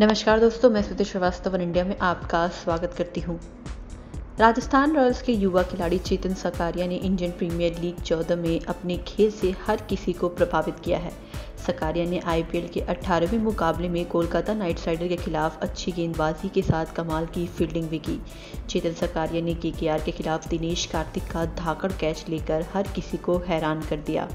नमस्कार दोस्तों, मैं श्रुति श्रीवास्तव इंडिया में आपका स्वागत करती हूँ। राजस्थान रॉयल्स के युवा खिलाड़ी चेतन सकारिया ने इंडियन प्रीमियर लीग 14 में अपने खेल से हर किसी को प्रभावित किया है। सकारिया ने आईपीएल के 18वें मुकाबले में कोलकाता नाइट राइडर के खिलाफ अच्छी गेंदबाजी के साथ कमाल की फील्डिंग भी की। चेतन सकारिया ने के के खिलाफ दिनेश कार्तिक का धाकड़ कैच लेकर हर किसी को हैरान कर दिया।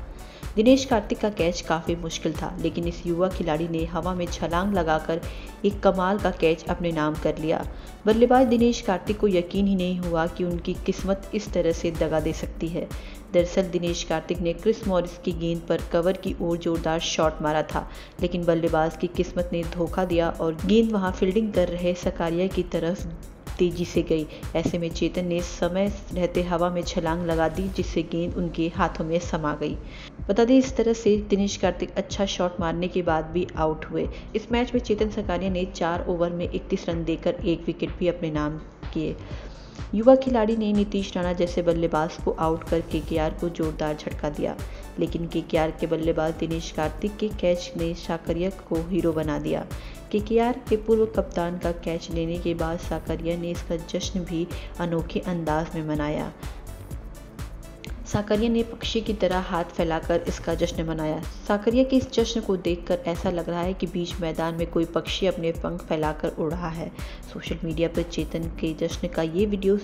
दिनेश कार्तिक का कैच काफ़ी मुश्किल था, लेकिन इस युवा खिलाड़ी ने हवा में छलांग लगाकर एक कमाल का कैच अपने नाम कर लिया। बल्लेबाज दिनेश कार्तिक को यकीन ही नहीं हुआ कि उनकी किस्मत इस तरह से दगा दे सकती है। दरअसल दिनेश कार्तिक ने क्रिस मॉरिस की गेंद पर कवर की ओर जोरदार शॉट मारा था, लेकिन बल्लेबाज की किस्मत ने धोखा दिया और गेंद वहाँ फील्डिंग कर रहे सकारिया की तरफ़ तेज़ी से गई। ऐसे में चेतन ने समय रहते हवा में छलांग लगा दी, जिससे गेंद उनके हाथों में समा गई। बता दें, इस तरह से दिनेश कार्तिक अच्छा शॉट मारने के बाद भी आउट हुए। इस मैच में चेतन सकारिया ने चार ओवर में इकतीस रन देकर एक विकेट भी अपने नाम किए। युवा खिलाड़ी ने नीतीश राणा जैसे बल्लेबाज को आउट कर के को जोरदार झटका दिया। लेकिन के के बल्लेबाज दिनेश कार्तिक के कैच ने साकरिया को हीरो बना दिया। के के पूर्व कप्तान का कैच लेने के बाद साकरिया ने इसका जश्न भी अनोखे अंदाज में मनाया। साकरिया ने पक्षी की तरह हाथ फैलाकर इसका जश्न मनाया। साकरिया के इस जश्न को देखकर ऐसा लग रहा है कि बीच मैदान में कोई पक्षी अपने पंख फैलाकर उड़ रहा है। सोशल मीडिया पर चेतन के जश्न का ये वीडियो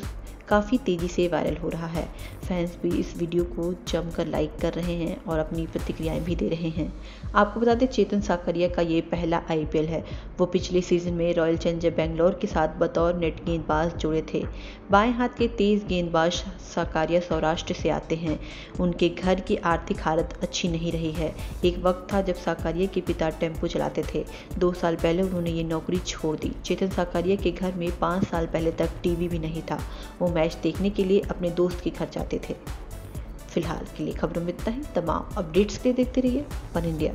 काफ़ी तेज़ी से वायरल हो रहा है। फैंस भी इस वीडियो को जमकर लाइक कर रहे हैं और अपनी प्रतिक्रियाएँ भी दे रहे हैं। आपको बता दें, चेतन साकरिया का ये पहला आईपीएल है। वो पिछले सीज़न में रॉयल चैलेंजर बेंगलोर के साथ बतौर नेट गेंदबाज जुड़े थे। बाएँ हाथ के तेज गेंदबाज साकारिया सौराष्ट्र से आते हैं। उनके घर की आर्थिक हालत अच्छी नहीं रही है। एक वक्त था जब साकारिया के पिता टेंपो चलाते थे। दो साल पहले उन्होंने ये नौकरी छोड़ दी। चेतन साकारिया के घर में पाँच साल पहले तक टीवी भी नहीं था। वो मैच देखने के लिए अपने दोस्त के घर जाते थे। फ़िलहाल के लिए खबरों में इतना ही। तमाम अपडेट्स के लिए देखते रहिए। One India.